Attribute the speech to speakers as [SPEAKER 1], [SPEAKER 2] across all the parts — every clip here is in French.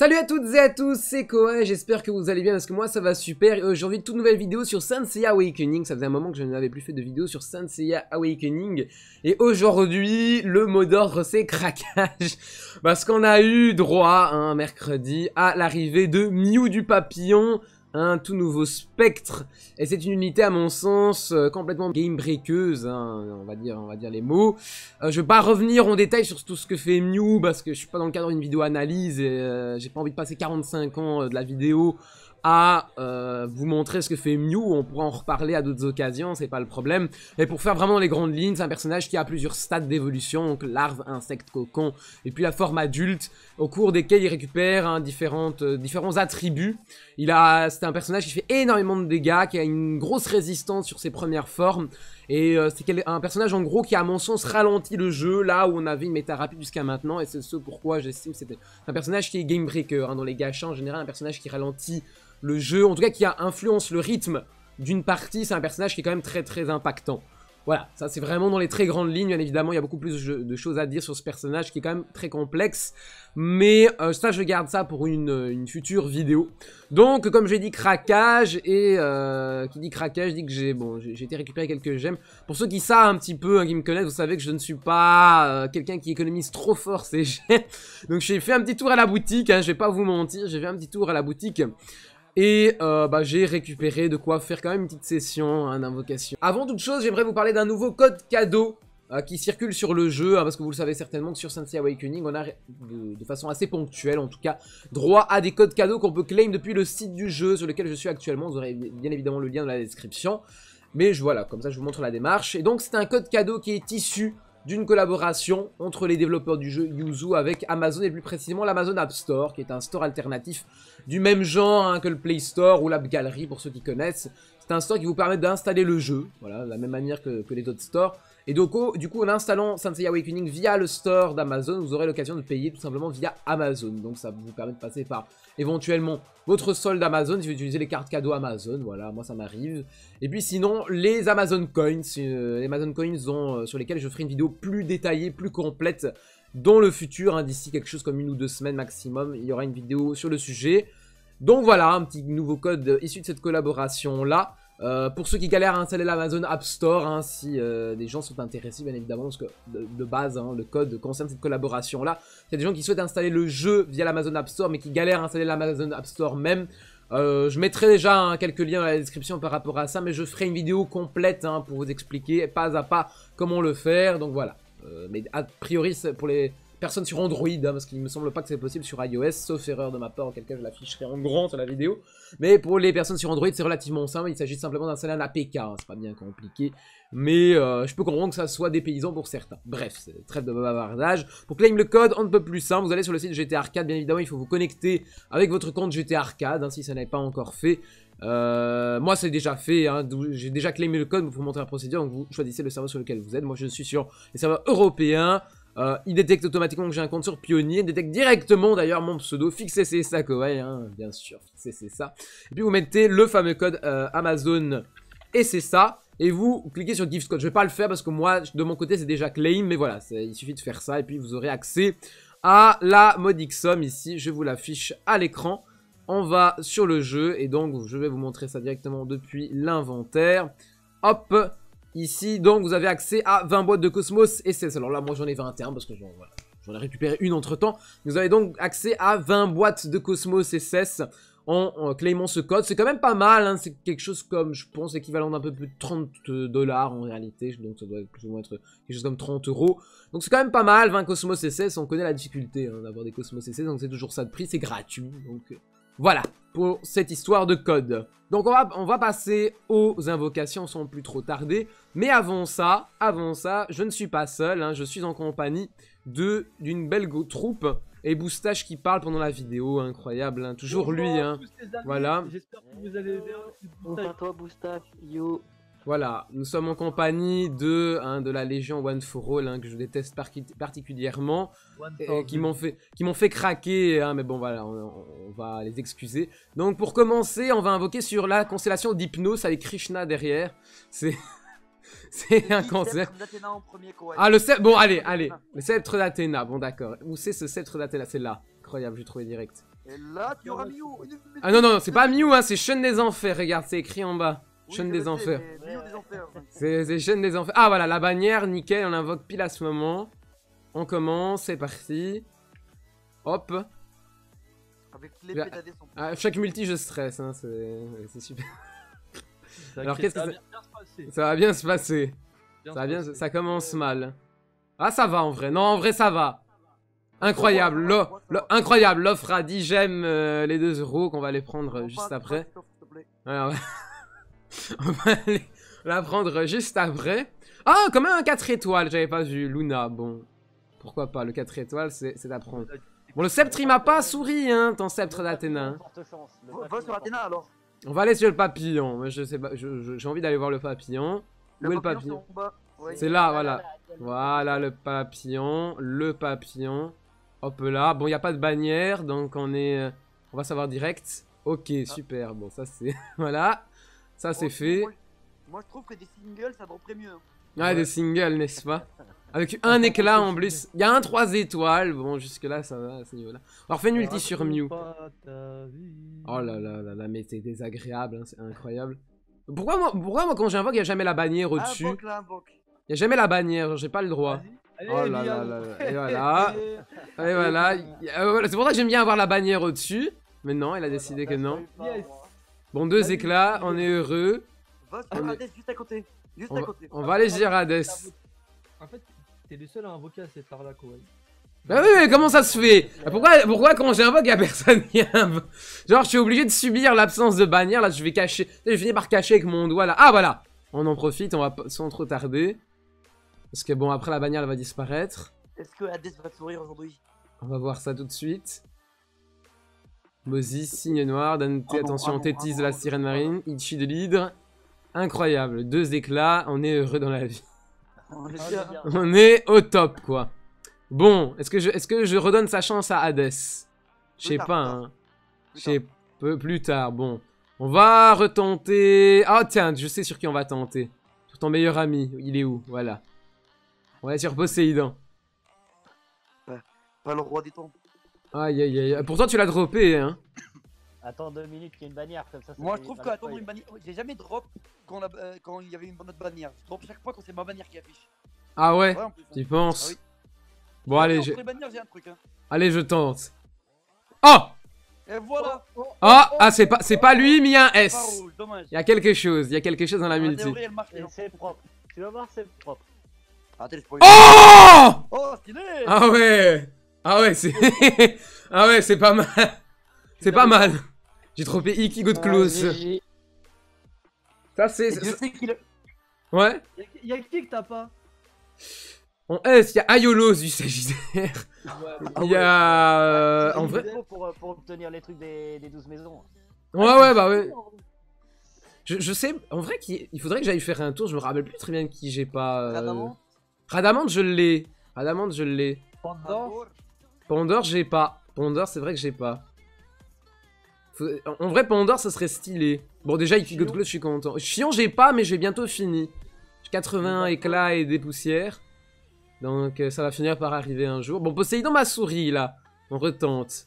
[SPEAKER 1] Salut à toutes et à tous, c'est Koa, j'espère que vous allez bien parce que moi ça va super. Aujourd'hui toute nouvelle vidéo sur Senseiya Awakening, ça faisait un moment que je n'avais plus fait de vidéo sur Senseiya Awakening. Et aujourd'hui le mot d'ordre c'est craquage. Parce qu'on a eu droit un mercredi à l'arrivée de Mew du papillon un tout nouveau spectre. Et c'est une unité à mon sens euh, complètement game breakeuse hein, on va dire on va dire les mots. Euh, je vais pas revenir en détail sur tout ce que fait Mew parce que je suis pas dans le cadre d'une vidéo analyse et euh, j'ai pas envie de passer 45 ans de la vidéo à euh, vous montrer ce que fait Mew, on pourra en reparler à d'autres occasions, c'est pas le problème. Mais pour faire vraiment les grandes lignes, c'est un personnage qui a plusieurs stades d'évolution, donc larve, insecte, cocon, et puis la forme adulte, au cours desquels il récupère hein, différentes, euh, différents attributs. Il a, c'est un personnage qui fait énormément de dégâts, qui a une grosse résistance sur ses premières formes, et euh, c'est un personnage en gros qui à mon sens ralentit le jeu, là où on avait une méta rapide jusqu'à maintenant, et c'est ce pourquoi j'estime que c'est un personnage qui est game breaker, hein, dans les gachas en général, un personnage qui ralentit le jeu, en tout cas qui a influence le rythme d'une partie, c'est un personnage qui est quand même très très impactant. Voilà, ça c'est vraiment dans les très grandes lignes, bien évidemment, il y a beaucoup plus de choses à dire sur ce personnage qui est quand même très complexe, mais euh, ça je garde ça pour une, future vidéo. Donc comme j'ai dit craquage, et euh, qui dit craquage dit que j'ai bon, j'ai été récupérer quelques gemmes. Pour ceux qui savent un petit peu, hein, qui me connaissent, vous savez que je ne suis pas euh, quelqu'un qui économise trop fort ces gemmes. Donc j'ai fait un petit tour à la boutique, hein, je vais pas vous mentir, j'ai fait un petit tour à la boutique. Et euh, bah, j'ai récupéré de quoi faire quand même une petite session hein, d'invocation. Avant toute chose, j'aimerais vous parler d'un nouveau code cadeau euh, qui circule sur le jeu, hein, parce que vous le savez certainement que sur Sensei Awakening, on a de, façon assez ponctuelle, en tout cas, droit à des codes cadeaux qu'on peut claim depuis le site du jeu sur lequel je suis actuellement. Vous aurez bien évidemment le lien dans la description. Mais voilà, comme ça je vous montre la démarche. Et donc c'est un code cadeau qui est issu d'une collaboration entre les développeurs du jeu Yuzu avec Amazon et plus précisément l'Amazon App Store qui est un store alternatif du même genre hein, que le Play Store ou l'App Gallery pour ceux qui connaissent. C'est un store qui vous permet d'installer le jeu, voilà, de la même manière que, que les autres stores. Et donc, du coup, en installant Sensei Awakening via le store d'Amazon, vous aurez l'occasion de payer tout simplement via Amazon. Donc, ça vous permet de passer par éventuellement votre solde Amazon si vous utilisez les cartes cadeaux Amazon. Voilà, moi ça m'arrive. Et puis sinon, les Amazon Coins, euh, les Amazon Coins euh, sur lesquels je ferai une vidéo plus détaillée, plus complète dans le futur, hein, d'ici quelque chose comme une ou deux semaines maximum, il y aura une vidéo sur le sujet. Donc voilà, un petit nouveau code issu de cette collaboration-là. Euh, pour ceux qui galèrent à installer l'Amazon App Store, hein, si euh, des gens sont intéressés, bien évidemment, parce que de, base, hein, le code concerne cette collaboration-là. Il y a des gens qui souhaitent installer le jeu via l'Amazon App Store, mais qui galèrent à installer l'Amazon App Store même. Euh, je mettrai déjà hein, quelques liens dans la description par rapport à ça, mais je ferai une vidéo complète pour vous expliquer pas à pas comment le faire. Donc voilà. mais a priori, pour les personne sur Android, hein, parce qu'il me semble pas que c'est possible sur iOS, sauf erreur de ma part, auquel cas je l'afficherai en grand sur la vidéo. Mais pour les personnes sur Android, c'est relativement simple, il s'agit simplement d'installer un APK, hein, c'est pas bien compliqué. Mais euh, je peux comprendre que ça soit des paysans pour certains. Bref, c'est trêve de bavardage. Pour claim le code, on ne peut plus simple, vous allez sur le site GTA Arcade, bien évidemment, il faut vous connecter avec votre compte GTA Arcade, hein, si ça n'est pas encore fait. Euh, moi c'est déjà fait, j'ai déjà claimé le code pour montrer la procédure, donc vous choisissez le serveur sur lequel vous êtes. Moi je suis sur les serveurs européens, euh, il détecte automatiquement que j'ai un compte sur Pionnier. Il détecte directement d'ailleurs mon pseudo. Fixez c'est ça, Kawaii, hein, bien sûr. Fixez c'est ça. Et puis vous mettez le fameux code euh, Amazon et c'est ça. Et vous cliquez sur Gift Code. Je vais pas le faire parce que moi, de mon côté, c'est déjà claim. Mais voilà, il suffit de faire ça. Et puis vous aurez accès à la modique somme ici. Je vous l'affiche à l'écran. On va sur le jeu. Et donc, je vais vous montrer ça directement depuis l'inventaire. Hop Ici, donc, vous avez accès à 20 boîtes de Cosmos SS. Alors là, moi, j'en ai 21 parce que j'en ai récupéré une entre-temps. Vous avez donc accès à 20 boîtes de Cosmos SS en, en claimant ce code. C'est quand même pas mal, hein. c'est quelque chose comme, je pense, équivalent d'un peu plus de 30 dollars en réalité. Donc ça doit plus ou moins être quelque chose comme 30 euros. Donc c'est quand même pas mal, 20 Cosmos SS. On connaît la difficulté hein, d'avoir des Cosmos SS, donc c'est toujours ça de prix, c'est gratuit. Donc euh, voilà, pour cette histoire de code. Donc on va, on va passer aux invocations sans plus trop tarder. Mais avant ça, avant ça, je ne suis pas seul, hein. je suis en compagnie de d'une belle troupe. Et Boustache qui parle pendant la vidéo, incroyable, hein. toujours lui. Hein. Voilà. J'espère que vous allez bien. Bonjour toi Boustache, yo. Voilà, nous sommes en compagnie de, hein, de la Légion One for All, hein, que je déteste particulièrement, et, qui m'ont fait, fait craquer, hein, mais bon voilà, on, va les excuser. Donc pour commencer, on va invoquer sur la constellation d'Hypnos avec Krishna derrière. C'est... C'est un concept. Ah, le sceptre. Bon, allez, allez. Le sceptre d'Athéna. Bon, d'accord. Où c'est ce sceptre d'Athéna? C'est là. Incroyable, j'ai trouvé direct.
[SPEAKER 2] Et là, tu auras
[SPEAKER 1] Ah non, non, c'est pas Mew, hein, c'est Chaîne des Enfers, regarde, c'est écrit en bas.
[SPEAKER 2] Oui,
[SPEAKER 1] Chaîne des Enfers. C'est Chaîne des Enfers. Ah voilà, la bannière, nickel, on l'invoque pile à ce moment. On commence, c'est parti. Hop.
[SPEAKER 2] Avec l'épée d'Adès en plus.
[SPEAKER 1] Ah, chaque multi, je stresse, hein, c'est super. Alors, qu'est-ce que
[SPEAKER 3] ça va bien se passer.
[SPEAKER 1] Ça va bien se passer.
[SPEAKER 3] Bien
[SPEAKER 1] Ça, va
[SPEAKER 3] se
[SPEAKER 1] bien,
[SPEAKER 3] passer.
[SPEAKER 1] ça commence mal. Ah, ça va en vrai. Non, en vrai, ça va. Incroyable. Incroyable. L'offre à 10 gemmes, euh, les 2 euros qu'on va les prendre euh, juste après.
[SPEAKER 2] plaît.
[SPEAKER 1] Ouais, on va... aller la prendre juste après. Ah, quand même un 4 étoiles? J'avais pas vu. Luna, bon. Pourquoi pas, le 4 étoiles, c'est c'est à prendre. Bon, le sceptre, il m'a pas souri, hein, ton sceptre d'Athéna.
[SPEAKER 2] Va sur Athéna alors.
[SPEAKER 1] On va aller sur le papillon. Je sais pas, j'ai envie d'aller voir le papillon. Où est le papillon
[SPEAKER 2] c'est
[SPEAKER 1] là, voilà. Voilà le papillon, le papillon. Hop là. Bon, il n'y a pas de bannière, donc on est... euh, On va savoir direct. Ok, super. Bon, ça c'est... voilà. Ça c'est
[SPEAKER 2] Oh,
[SPEAKER 1] fait.
[SPEAKER 2] Moi, moi, je trouve que des singles ça mieux. hein.
[SPEAKER 1] Ouais, des singles, n'est-ce pas? Avec un éclat en plus. Il y a un 3 étoiles. Bon, jusque-là, ça va à ce niveau-là. On refait une ulti sur Mew. Oh là là là là, mais c'est désagréable, hein, c'est incroyable. Pourquoi moi, pourquoi moi quand j'invoque, il n'y a jamais la bannière au-dessus? Il n'y a jamais la bannière, j'ai pas le droit.
[SPEAKER 3] Allez,
[SPEAKER 1] Oh là là là là, et voilà. Et voilà, euh, voilà, c'est pour ça que j'aime bien avoir la bannière au-dessus. Mais non, il a décidé que non.
[SPEAKER 3] Yes.
[SPEAKER 1] Bon, deux éclats, on est heureux.
[SPEAKER 2] Va Hades juste à côté. Juste
[SPEAKER 1] On
[SPEAKER 2] à
[SPEAKER 1] va,
[SPEAKER 2] côté.
[SPEAKER 1] on va aller gérer Hades.
[SPEAKER 3] En fait, t'es le seul à invoquer à cette heure-là, Koei.
[SPEAKER 1] Bah oui, mais comment ça se fait? Pourquoi, pourquoi quand j'invoque, y a personne qui invoque? Genre, je suis obligé de subir l'absence de bannière. Là, je vais cacher. Je vais finir par cacher avec mon doigt là. Ah, voilà On en profite, on va pas- sans trop tarder. Parce que bon, après la bannière, elle va disparaître.
[SPEAKER 2] Est-ce que Hades va te sourire aujourd'hui?
[SPEAKER 1] On va voir ça tout de suite. Moses, signe noir, Dante, attention,
[SPEAKER 2] non,
[SPEAKER 1] Tétis
[SPEAKER 2] ah
[SPEAKER 1] de la sirène marine, Ichi de l'hydre. Incroyable, deux éclats, on est heureux dans la vie.
[SPEAKER 2] On est
[SPEAKER 3] Ah.
[SPEAKER 1] On est au top, quoi. Bon, est-ce que, je, est que je redonne sa chance à Hades Je sais pas, hein. Je
[SPEAKER 2] Plus
[SPEAKER 1] sais peu plus tard, bon. On va retenter... Ah tiens, je sais sur qui on va tenter. Sur ton meilleur ami, il est où? Voilà. On va sur Poséidon.
[SPEAKER 2] Pas le roi des temps.
[SPEAKER 1] Aïe aïe aïe. Pourtant tu l'as droppé, hein.
[SPEAKER 4] Attends deux minutes qu'il y a une bannière comme ça. ça
[SPEAKER 2] Moi, je trouve
[SPEAKER 4] pas
[SPEAKER 2] qu'attendre une bannière. J'ai jamais drop quand, la- euh, quand il y avait une autre bannière. Je drop chaque fois quand c'est ma bannière qui affiche.
[SPEAKER 1] Ah ouais,
[SPEAKER 2] hein.
[SPEAKER 1] tu penses
[SPEAKER 2] Ah oui.
[SPEAKER 1] Bon allez, je...
[SPEAKER 2] les bannières, j'ai un truc. Hein.
[SPEAKER 1] allez, je tente. Oh
[SPEAKER 2] Et voilà.
[SPEAKER 1] Oh Ah, c'est pas, c'est pas lui, mais il y a un
[SPEAKER 2] Pas
[SPEAKER 1] S.
[SPEAKER 2] rouge.
[SPEAKER 1] Il y a quelque chose, il y a quelque chose dans la multi.
[SPEAKER 4] c'est propre. Tu vas voir, c'est propre.
[SPEAKER 2] Attends, je peux-
[SPEAKER 1] Oh
[SPEAKER 2] Oh, stylé
[SPEAKER 1] Ah ouais Ah ouais, c'est... ah ouais, c'est pas mal. C'est pas mal. J'ai trompé Ikigo de close. Ça, c'est...
[SPEAKER 2] Et Dieu sait qu'il a-
[SPEAKER 1] Ouais
[SPEAKER 3] Y'a y a qui que t'as pas
[SPEAKER 1] En S, il y a Ayolos du Sagittaire.
[SPEAKER 2] Ah
[SPEAKER 1] Il y a...
[SPEAKER 4] C'est
[SPEAKER 1] en vrai...
[SPEAKER 4] Pour, euh, pour obtenir les trucs des, des 12 maisons.
[SPEAKER 1] Ouais, ouais, bah ouais. Je, je sais, en vrai, qu'il il faudrait que j'aille faire un tour. Je me rappelle plus très bien qui j'ai pas... euh,
[SPEAKER 2] Radamant
[SPEAKER 1] Radamante, je l'ai. Radamante, je l'ai.
[SPEAKER 3] Pandore?
[SPEAKER 1] Pandore, j'ai pas. Pandore, c'est vrai que j'ai pas. Faut- En vrai, Pandore, ça serait stylé. Bon, déjà, Ikigo de. Close, je suis content. Chion, j'ai pas, mais j'ai bientôt fini. J'ai 80 éclats et des poussières. Donc, euh, ça va finir par arriver un jour. Bon, Poséidon m'a souri, là. On retente.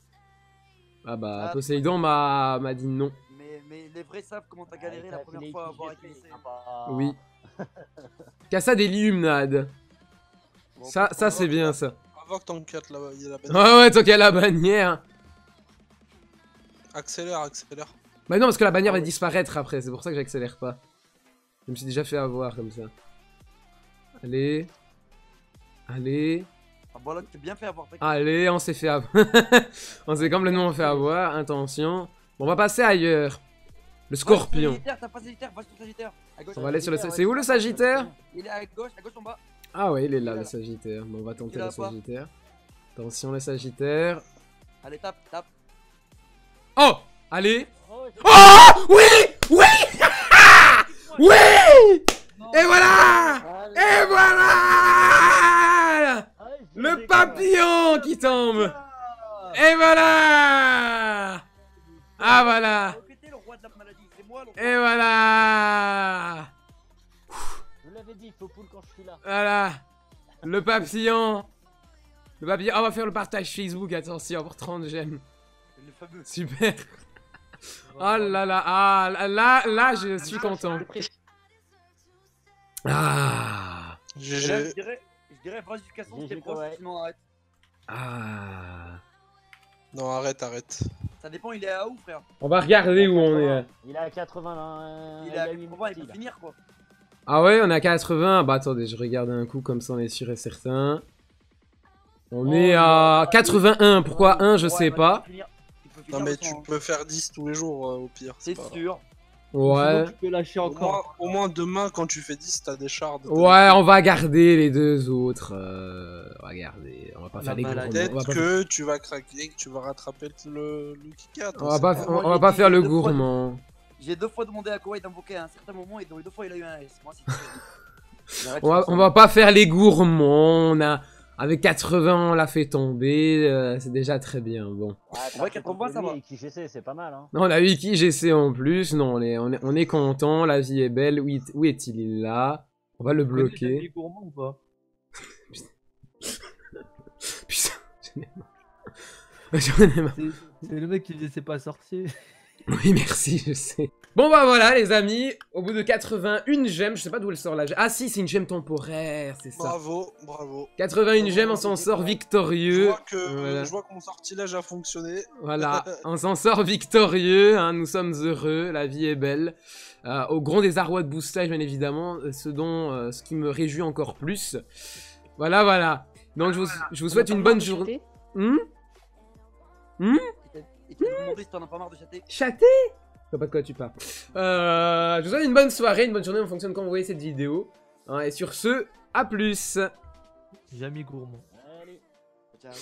[SPEAKER 1] Ah bah,
[SPEAKER 2] Ah,
[SPEAKER 1] Poséidon m'a m'a dit non.
[SPEAKER 2] mais, mais les vrais savent comment t'as galéré
[SPEAKER 4] Ouais,
[SPEAKER 2] la première fois à avoir
[SPEAKER 4] sympa.
[SPEAKER 1] Oui. Cassa des Liumnades.
[SPEAKER 2] Bon,
[SPEAKER 1] Ça, ça c'est bien, ça.
[SPEAKER 5] Invoque ton 4 là-bas, il y a la bannière.
[SPEAKER 1] Ouais, ouais, tant qu'il y a la bannière.
[SPEAKER 5] Accélère, accélère.
[SPEAKER 1] Bah non, parce que la bannière va disparaître après, c'est pour ça que j'accélère pas. Je me suis déjà fait avoir comme ça. Allez. Allez.
[SPEAKER 2] Ah, voilà, tu t'es bien fait avoir.
[SPEAKER 1] Allez, on s'est fait avoir. on s'est complètement fait avoir. Attention. Bon, on va passer ailleurs. Le scorpion.
[SPEAKER 2] Sagittaire, T'as pas Sagittaire, va sur Sagittaire. À gauche.
[SPEAKER 1] On va aller sur le.
[SPEAKER 4] Sagittaire,
[SPEAKER 1] C'est où le Sagittaire?
[SPEAKER 2] Il est à gauche, à gauche en bas.
[SPEAKER 1] Ah ouais, il est là,
[SPEAKER 2] Il est
[SPEAKER 1] le
[SPEAKER 2] là.
[SPEAKER 1] Sagittaire. Bon, on va tenter le Sagittaire. Attention, le Sagittaire.
[SPEAKER 2] Allez, tape, tape.
[SPEAKER 1] Oh! Allez.
[SPEAKER 4] Oh,
[SPEAKER 1] Oh! Oui! Oui! Oui! Et voilà!
[SPEAKER 4] Allez.
[SPEAKER 1] Et voilà!
[SPEAKER 4] Ah,
[SPEAKER 1] Le papillon qui tombe. Et voilà! Ah voilà.
[SPEAKER 2] Ok, t'es
[SPEAKER 4] dit, il faut pull quand je suis là.
[SPEAKER 1] Voilà Le papillon Le papillon... Ah, on va faire le partage Facebook, attention, pour 30 j'aime.
[SPEAKER 2] Je le fameux.
[SPEAKER 1] Super. Oh là là, ah là, là, là, je suis content. Ah.
[SPEAKER 2] Et là,
[SPEAKER 5] GG.
[SPEAKER 2] je dirais, je dirais phrase jusqu'à 100
[SPEAKER 4] GG,
[SPEAKER 2] t'es proche,
[SPEAKER 4] ouais.
[SPEAKER 2] sinon arrête.
[SPEAKER 1] Ah.
[SPEAKER 5] Non, arrête, arrête.
[SPEAKER 2] Ça dépend, il est à où, frère?
[SPEAKER 1] On va regarder où on est.
[SPEAKER 4] Il est à 80 là. euh,
[SPEAKER 2] Il est à
[SPEAKER 4] a 8
[SPEAKER 2] 80, il peut finir, quoi.
[SPEAKER 1] Ah ouais, on est à 80. Bah attendez, je regarde un coup comme ça on est sûr et certain. On
[SPEAKER 2] Oh,
[SPEAKER 1] est à 81. Pourquoi 1 Je
[SPEAKER 2] Ouais,
[SPEAKER 1] sais
[SPEAKER 2] bah,
[SPEAKER 1] pas.
[SPEAKER 2] finir-
[SPEAKER 5] Non, mais tu peux faire 10 tous les jours euh, au pire.
[SPEAKER 2] C'est sûr.
[SPEAKER 1] Ouais.
[SPEAKER 3] Sinon, tu peux lâcher
[SPEAKER 5] Au moins,
[SPEAKER 3] encore.
[SPEAKER 5] au moins demain, quand tu fais 10, t'as des shards.
[SPEAKER 1] Ouais, on va garder les deux autres. euh, on va garder. On va pas
[SPEAKER 3] La
[SPEAKER 1] faire les. On va
[SPEAKER 5] Peut-être
[SPEAKER 1] pas,
[SPEAKER 5] que tu vas craquer, que tu vas rattraper le, le kick
[SPEAKER 1] on va pas,
[SPEAKER 2] pas.
[SPEAKER 1] on va pas faire le gourmand.
[SPEAKER 2] J'ai deux fois demandé à Kawhi d'invoquer à un certain moment et dans les deux fois il a eu un S. Moi,
[SPEAKER 1] On va, on pas faire les gourmands. On a, avec 80, on l'a fait tomber. euh, c'est déjà très bien. Bon.
[SPEAKER 4] Ouais,
[SPEAKER 2] Ouais,
[SPEAKER 4] t'as
[SPEAKER 2] 80, ça va.
[SPEAKER 4] KGC, c'est pas mal, hein.
[SPEAKER 1] Non, on a eu qui GC en plus. Non, on est, on est, on est content. La vie est belle. Où, est- où est-il? Il est là. On va le bloquer.
[SPEAKER 3] Jamie Gourmand ou pas?
[SPEAKER 1] Putain, j'en ai marre. J'en ai marre.
[SPEAKER 3] C'est c'est le mec qui disait c'est pas sorcier.
[SPEAKER 1] Oui, merci, je sais. Bon, bah voilà, les amis. Au bout de 81 gemmes, je sais pas d'où elle sort la gemme. Ah, si, c'est une gemme temporaire, c'est ça.
[SPEAKER 5] Bravo, bravo.
[SPEAKER 1] 81 gemmes, on s'en sort
[SPEAKER 5] Je
[SPEAKER 1] victorieux.
[SPEAKER 5] vois, que,
[SPEAKER 1] Voilà.
[SPEAKER 5] je vois que mon sortilège a fonctionné.
[SPEAKER 1] Voilà, on s'en sort victorieux, hein, nous sommes heureux, la vie est belle. Euh, au grand désarroi de Boostage, bien évidemment, euh, ce dont, euh, ce qui me réjouit encore plus. Voilà, voilà. Donc je vous, je vous souhaite une bonne journée. Hmm?
[SPEAKER 2] Et tu demandé si t'en as pas marre de chatter.
[SPEAKER 1] Chaté Je sais pas de quoi tu parles. Euh, je vous souhaite une bonne soirée, une bonne journée en fonction de quand vous voyez cette vidéo. Hein, et sur ce, à plus
[SPEAKER 3] Jamie Gourmand.
[SPEAKER 4] Allez.
[SPEAKER 2] Ciao.